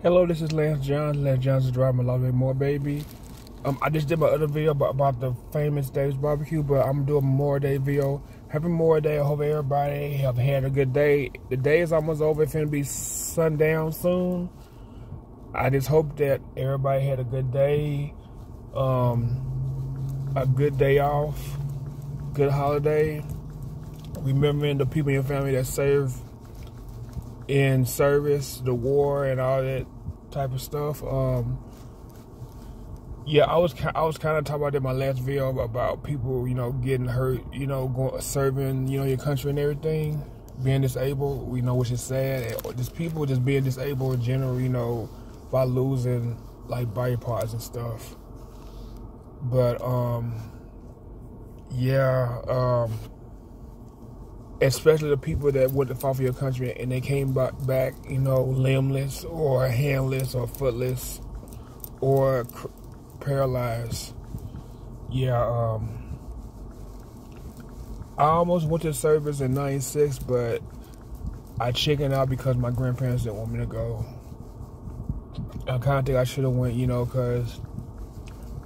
Hello, this is Lance Johns. Lance Johns is driving a lot bit more, baby. Um, I just did my other video about, about the famous Dave's Barbecue, but I'm doing more day video. Happy more Day. I hope everybody have had a good day. The day is almost over. It's gonna be sundown soon. I just hope that everybody had a good day, um, a good day off, good holiday. Remembering the people in your family that serve in service, the war, and all that type of stuff. Um, yeah, I was I was kind of talking about in my last video about people, you know, getting hurt, you know, going serving, you know, your country and everything, being disabled, you know, which is sad. Just people just being disabled in general, you know, by losing like body parts and stuff. But um, yeah, um especially the people that went to fight for your country and they came back, back, you know, limbless or handless or footless or paralyzed. Yeah, um, I almost went to service in 96, but I chickened out because my grandparents didn't want me to go. I kind of think I should have went, you know, because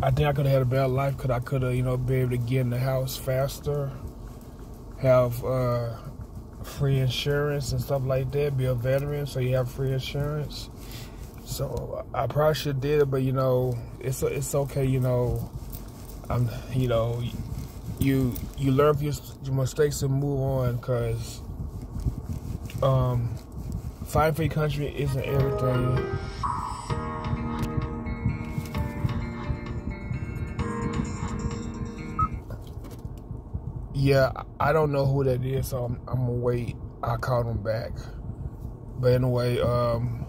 I think I could have had a better life because I could have, you know, been able to get in the house faster have uh, free insurance and stuff like that. Be a veteran, so you have free insurance. So I probably should did it, but you know, it's it's okay. You know, I'm you know, you you learn from your, mistakes and move on because um, fighting for your country isn't everything. Yeah, I don't know who that is, so I'm, I'm gonna wait. I called him back. But anyway, um,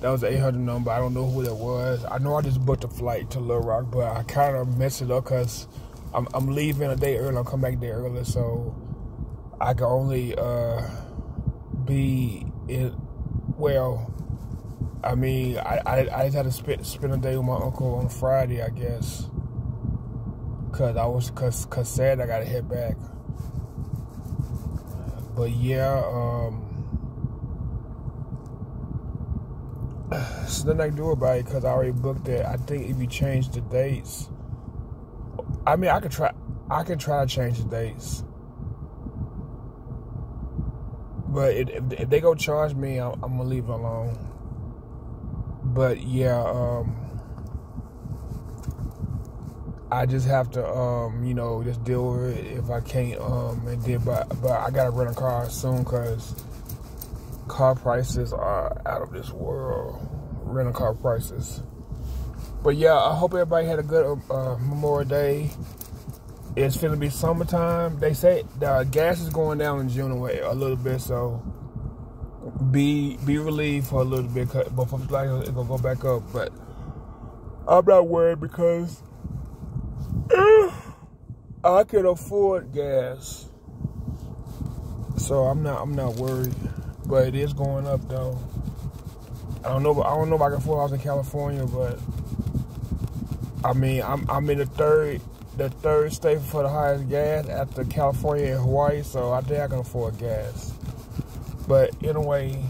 that was the 800 number. I don't know who that was. I know I just booked a flight to Little Rock, but I kind of messed it up because I'm, I'm, leaving a day early. I'll come back day early, so I can only uh, be in. Well, I mean, I, I, I just had to spend, spend a day with my uncle on Friday, I guess. Cause I was cause cause sad I gotta head back. But yeah, um there's nothing I can do about it because I already booked it. I think if you change the dates, I mean I could try I could try to change the dates. But if, if, they go charge me, I'm, I'm, gonna leave it alone. But yeah, um, I just have to, um, you know, just deal with it if I can't. Um, and then, but but I gotta rent a car soon because car prices are out of this world. Rental car prices. But yeah, I hope everybody had a good uh, Memorial Day. It's gonna be summertime. They say the gas is going down in June away a little bit, so be be relieved for a little bit. But for like it's gonna go back up. But I'm not worried because I can afford gas. So I'm not I'm not worried. But it is going up though. I don't know but I don't know if I can afford house in California, but I mean I'm I'm in the third the third state for the highest gas after California and Hawaii, so I think I can afford gas. But anyway,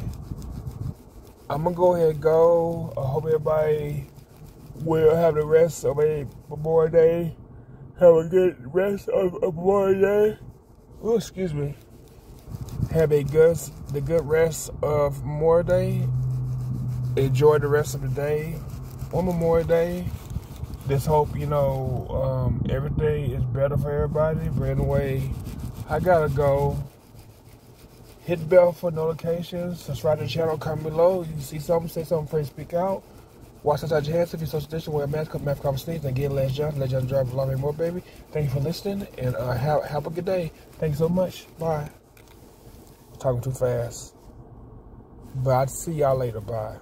I'm gonna go ahead and go. I hope everybody will have the rest of a Memorial Day have a good rest of, of Memorial Day. Oh, excuse me. Have a good, the good rest of Memorial Day. Enjoy the rest of the day on Memorial Day. Just hope, you know, um, everything is better for everybody. But anyway, I gotta go. Hit the bell for notifications. Subscribe to the channel, comment below. You see something, say something, please speak out. Wash inside your hands if you're social distance, wear a mask, cut mask, cover sneeze, and get Lance Johns. Let John drive a lot more, baby. Thank you for listening, and uh, have, have a good day. Thank you so much. Bye. Talking too fast. But I'll see y'all later. Bye.